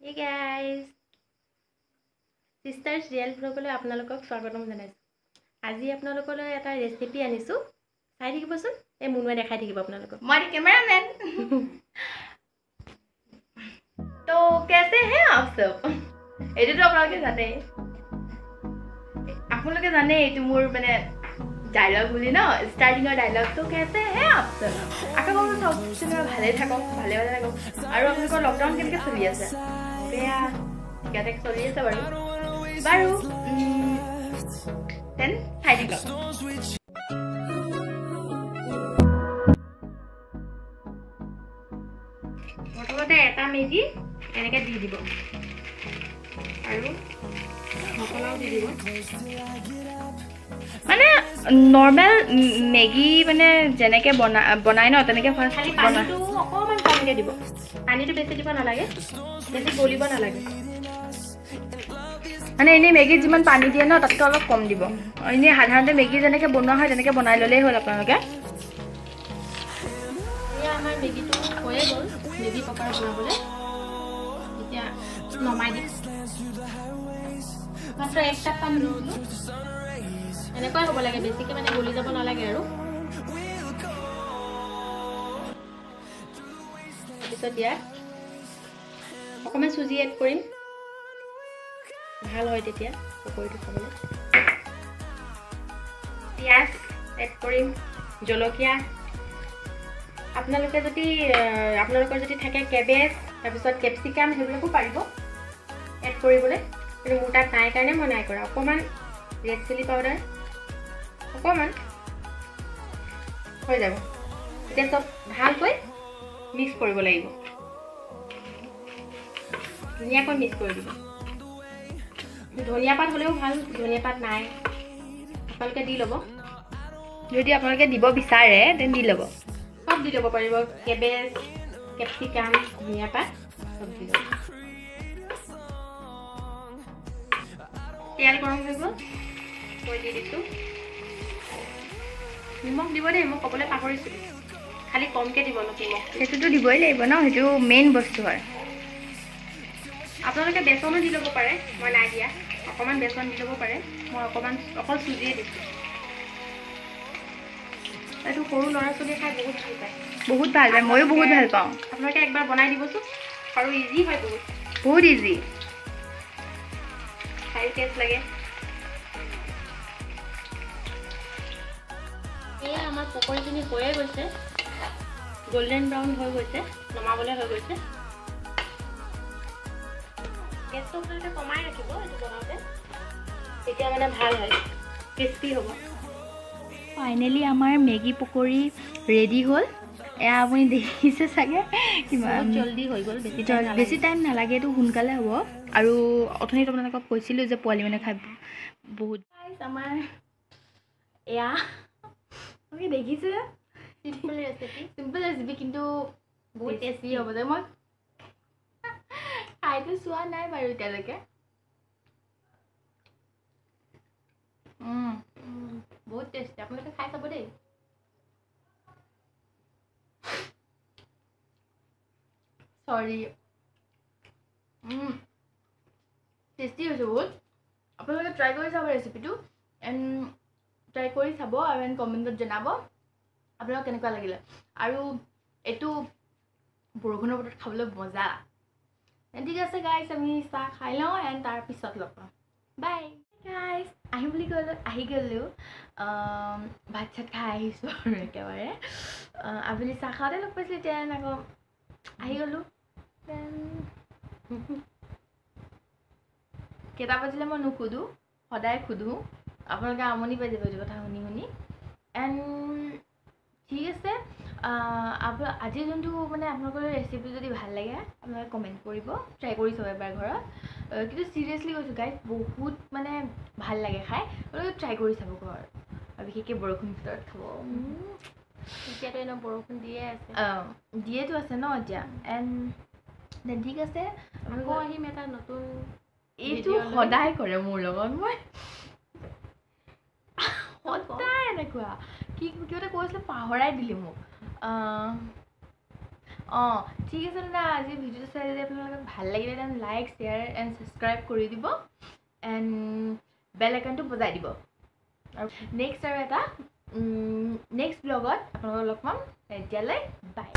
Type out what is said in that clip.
এই guys sister real ভ্লগলৈ আপোনালোকক স্বাগতম জনাইছোঁ। আজি আপোনালোকলৈ এটা ৰেচিপি আনিছোঁ। চাই থাকিবচোন। এই মুনুৱে দেখাই থাকিব আপোনালোকক। মই কেমেৰামেন তো কেছে হে আছোঁ? এইটোতো আপোনালোকে জানেই। আপোনালোকে জানেই এইটো মোৰ মানে ডাইলগ বুলি ন? ষ্টাৰ্টিঙৰ ডাইলগ তো কেছে হে চব চিনেমা ভালে থাকক ভালে ভালে থাকক। আৰু আপোনালোকৰ লকডাউন কেনেকৈ চলি আছে? বেয়া ঠিকাতে চলি আছে বাৰু। বাৰু দেন চাই থাকক প্ৰথমতে এটা মেগী এনেকৈ দি দিব। আৰু মানে নৰ্মেল মেগী মানে যেনেকৈ বনা বনায় ন তেনেকৈ ফাৰ্ষ্ট পানীটো অকণমান কমকৈ দিব। পানীটো বেছি দিব নালাগে বেছি গলিব নালাগে। মানে এনেই মেগীত যিমান পানী দিয়ে ন তাতকৈ অলপ কম দিব। এনেই সাধাৰণতে মেগী যেনেকৈ বনোৱা হয় তেনেকৈ বনাই ল'লেই হ'ল আপোনালোকে। এয়া আমাৰ মেগীটো হৈয়ে গ'ল মেগী পকাৰ বনাবলৈ। এতিয়া নমাই দিম। মাত্ৰ এক কাপ পানী এনেকুৱাই হ'ব লাগে বেছিকৈ মানে গলি যাব নালাগে আৰু। তাৰপিছত ইয়াত অকণমান চুজি এড কৰিম। ভাল হয় তেতিয়া পকৰীটো খাবলৈ। পিঁয়াজ এড কৰিম জলকীয়া। আপোনালোকে যদি আপোনালোকৰ যদি থাকে কেবেজ তাৰপিছত কেপচিকাম সেইবিলাকো পাৰিব। এড কৰিবলৈ। কিন্তু মোৰ তাত নাই কাৰণে মই নাই কৰা। অকণমান ৰেড চিলি পাউডাৰ অকণমান হৈ যাব। এতিয়া চব ভালকৈ মিক্স কৰিব লাগিব। ধুনীয়াকৈ মিক্স কৰি দিব। ধনিয়া পাত হ'লেও ভাল ধনিয়া পাত নাই। আপোনালোকে দি ল'ব। যদি আপোনালোকে দিব বিচাৰে তেন দি ল'ব। চব দি ল'ব পাৰিব। কেবেজ কেপচিকাম ধনিয়া পাত চব দি ল'ব। তেল গৰম হৈ গ'ল। কৈ দি দিছোঁ। নিমখ দিব দেই মই ক'বলৈ পাহৰিছোঁ। খালি কমকৈ দিব অলপ নিমখ। সেইটোতো দিবই লাগিব ন সেইটো মেইন বস্তু হয়। আপোনালোকে বেচনো দি ল'ব পাৰে মই নাই দিয়া। অকণমান বেচন দি ল'ব পাৰে মই অকণমান অকল চুজিয়ে দিছোঁ। এইটো সৰু ল'ৰা ছোৱালীয়ে খাই বহুত ভাল পায়। বহুত ভাল পায় ময়ো বহুত ভাল পাওঁ। আপোনালোকে একবাৰ বনাই দিবচোন আৰু ইজি হয় বহুত। বহুত ইজি চাৰি টেষ্ট লাগে এয়া আমাৰ পকৰীখিনি হৈয়ে গৈছে গল্ডেন ব্ৰাউন হৈ গৈছে নমাবলৈ হৈ গৈছে গেছটো আপোনালোকে কমাই ৰাখিব এইটো বনাওঁতে তেতিয়া মানে ভাল হয় ক্ৰিস্পি হ'ব ফাইনেলি আমাৰ মেগী পকৰী ৰেডি হ'ল এয়া আপুনি দেখিছে চাগে কিমান জল্দি হৈ গ'ল বেছি বেছি টাইম নালাগে এইটো সোনকালে হ'ব আৰু অথনি আপোনালোকক কৈছিলোঁ যে পোৱালি মানে খাই বহুত আমাৰ এয়া আপুনি দেখিছে? চিম্পল ৰেচিপি চিম্পল ৰেচিপি কিন্তু বহুত টেষ্টি হ'ব যে মই খাইতো চোৱা নাই বাৰু এতিয়ালৈকে। বহুত টেষ্টি আপোনালোকে খাই চাব দেই। চৰি টেষ্টি হৈছে বহুত। আপোনালোকে ট্ৰাই কৰি চাব ৰেচিপিটো এণ্ড ট্ৰাই কৰি চাব আৰু এণ্ড কমেণ্টত জনাব আপোনালোকক কেনেকুৱা লাগিলে। আৰু এইটো বৰষুণৰ বতৰত খাবলৈ মজা। ঠিক আছে গাইজ আমি চাহ খাই লওঁ এণ্ড তাৰপিছত লগ পাম। বাই গাইজ আহি বুলি ক'লোঁ আহি গ'লোঁ। ভাত চাত খাই আহিছোঁ আৰু একেবাৰে। আবেলি চাহ খাওঁতে লগ পাইছিলোঁ এতিয়া আকৌ আহি গ'লোঁ। কেইটা বাজিলে মই নুসুধোঁ সদায় সোধোঁ। আপোনালোকে আমনি পাই যাব এইটো কথা শুনি শুনি। এণ্ড ঠিক আছে আজিৰ যোনটো মানে আপোনালোকৰ ৰেচিপি যদি ভাল লাগে আপোনালোকে কমেণ্ট কৰিব ট্ৰাই কৰি চাব এবাৰ ঘৰত। কিন্তু চিৰিয়াছলি কৈছোঁ গাইজ বহুত মানে ভাল লাগে খাই আপোনালোকে ট্ৰাই কৰি চাব ঘৰত। আৰু বিশেষকৈ বৰষুণ ভিতৰত খাব। এতিয়াতো এনেও বৰষুণ দিয়ে আছে। আহ, দিয়েতো আছে ন এতিয়া। এণ্ড ঠিক আছে আকৌ আহিম এটা নতুন এইটো। সদায় কৰে মোৰ লগত মই সদায় এনেকুৱা কি কিবা এটা কৈছিলে পাহৰাই দিলি মোক অঁ ঠিক আছে দাদা আজি ভিডিঅ'টো চাই যদি আপোনালোকে ভাল লাগিলে then like share and subscribe কৰি দিব এণ্ড বেল আইকনটো বজাই দিব। আৰু নেক্সট আৰু এটা নেক্সট ব্লগত আপোনালোকক লগ পাম। এতিয়ালৈ বাই